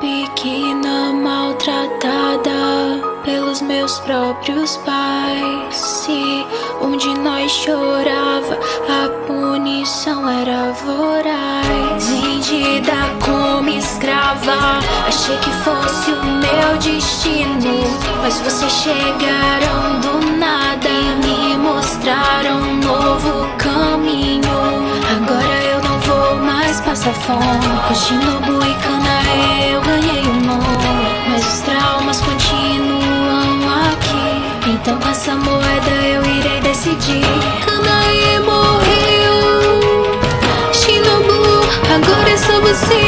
Pequena maltratada pelos meus próprios pais. Se um de nós chorava, a punição era voraz. Vendida como escrava, achei que fosse o meu destino. Mas vocês chegaram do nada mais passar fome. Com Shinobu e Kana eu ganhei o nome. Mas os traumas continuam aqui. Então com essa moeda eu irei decidir. Kanae morreu. Shinobu, agora é só você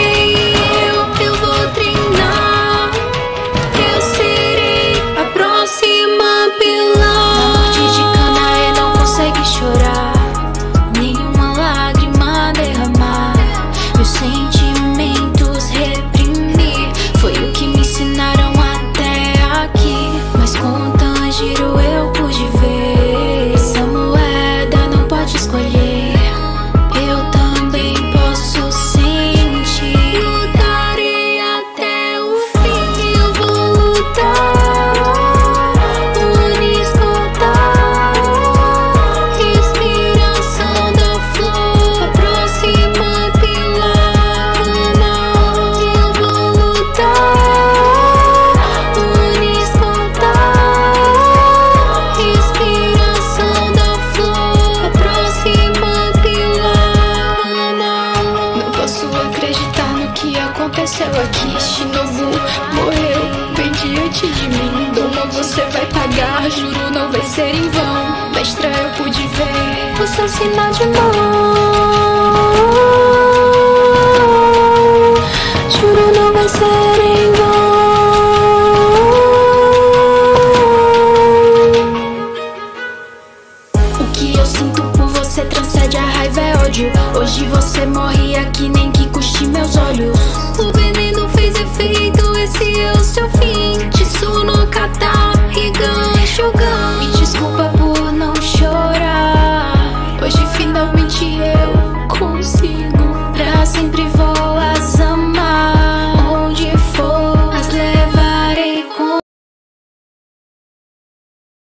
posso acreditar no que aconteceu aqui. Shinobu morreu bem diante de mim. Doma, você vai pagar, juro, não vai ser em vão. Mestra, eu pude ver o seu sinal de mão. Juro, não vai ser em vão. O que eu sinto por você transcende a raiva ódio. Hoje você morre aqui, nem meus olhos. O veneno fez efeito, esse é o seu fim. Tsuno kata, Higan, Shogun.